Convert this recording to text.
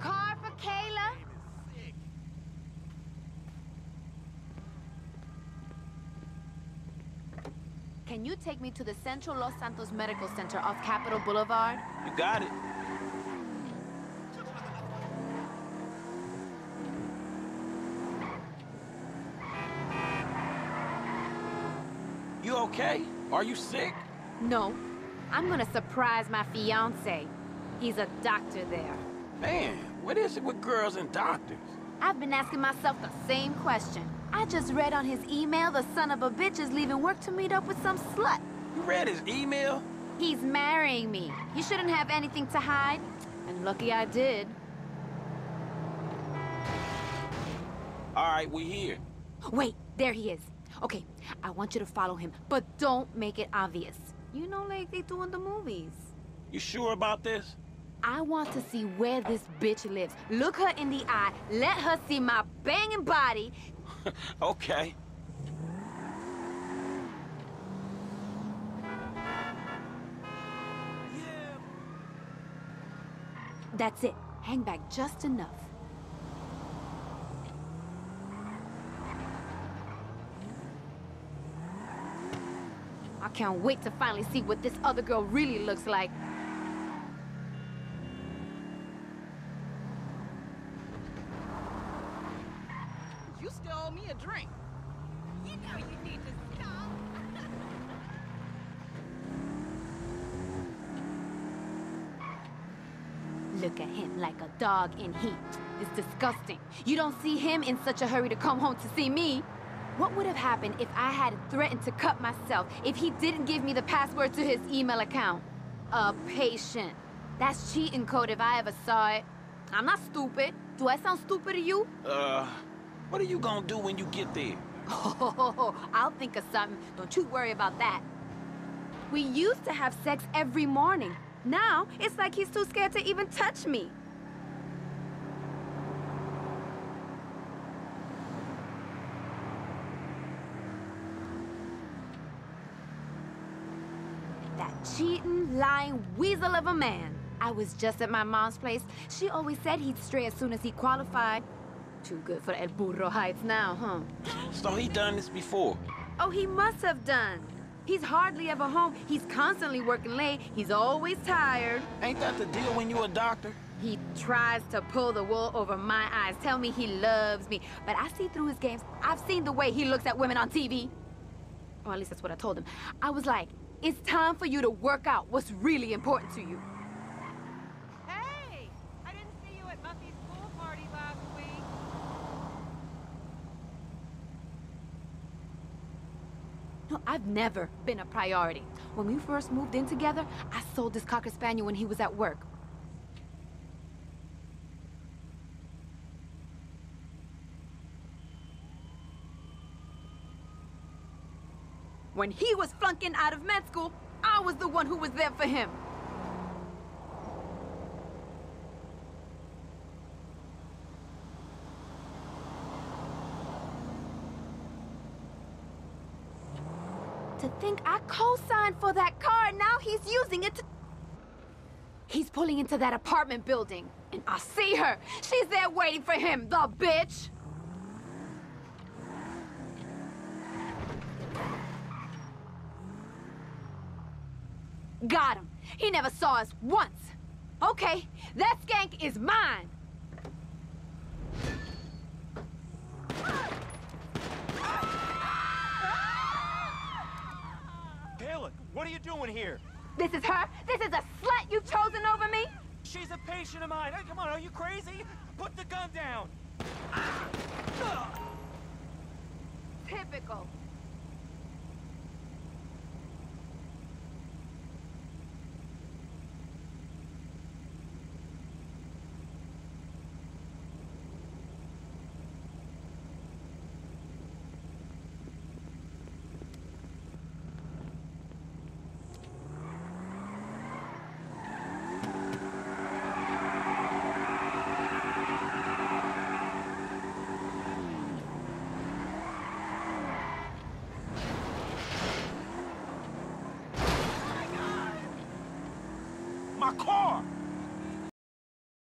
Car for Kayla? Can you take me to the Central Los Santos Medical Center off Capital Boulevard? You got it. You okay? Are you sick? No. I'm gonna surprise my fiance. He's a doctor there. Man, what is it with girls and doctors? I've been asking myself the same question. I just read on his email the son of a bitch is leaving work to meet up with some slut. You read his email? He's marrying me. He shouldn't have anything to hide. And lucky I did. All right, we're here. Wait, there he is. Okay, I want you to follow him, but don't make it obvious. You know like they do in the movies. You sure about this? I want to see where this bitch lives. Look her in the eye, let her see my banging body. okay. That's it. Hang back just enough. I can't wait to finally see what this other girl really looks like. You still owe me a drink. You know you need to stop. Look at him like a dog in heat. It's disgusting. You don't see him in such a hurry to come home to see me. What would have happened if I had threatened to cut myself if he didn't give me the password to his email account? A patient. That's cheating code if I ever saw it. I'm not stupid. Do I sound stupid to you? Uh, what are you gonna do when you get there? Oh, I'll think of something. Don't you worry about that. We used to have sex every morning. Now, it's like he's too scared to even touch me. That cheating, lying weasel of a man. I was just at my mom's place. She always said he'd stray as soon as he qualified. Too good for El Burro Heights now, huh? So he done this before. Oh, he must have done. He's hardly ever home. He's constantly working late. He's always tired. Ain't that the deal when you a doctor? He tries to pull the wool over my eyes, tell me he loves me. But I see through his games. I've seen the way he looks at women on TV. Or at least that's what I told him. I was like, it's time for you to work out what's really important to you. Hey! I didn't see you at Muffy's pool party last week. No, I've never been a priority. When we first moved in together, I sold this Cocker Spaniel when he was at work. When he was flunking out of med school, I was the one who was there for him. To think I co-signed for that car, and now he's using it to... He's pulling into that apartment building, and I see her. She's there waiting for him, the bitch! Got him. He never saw us once. Okay, that skank is mine. Kayla, what are you doing here? This is her? This is a slut you've chosen over me? She's a patient of mine. Hey, come on, are you crazy? Put the gun down. Typical. Car!